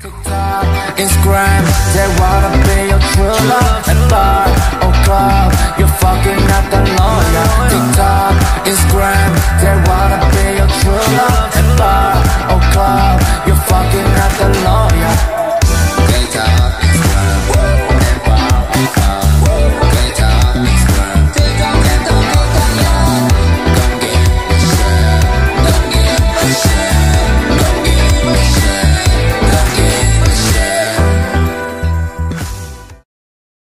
Instagram, they wanna be your true love At bar or club, you're fucking up the lawyer. TikTok, Instagram, they wanna be your true love At bar or club, you're fucking up the lawyer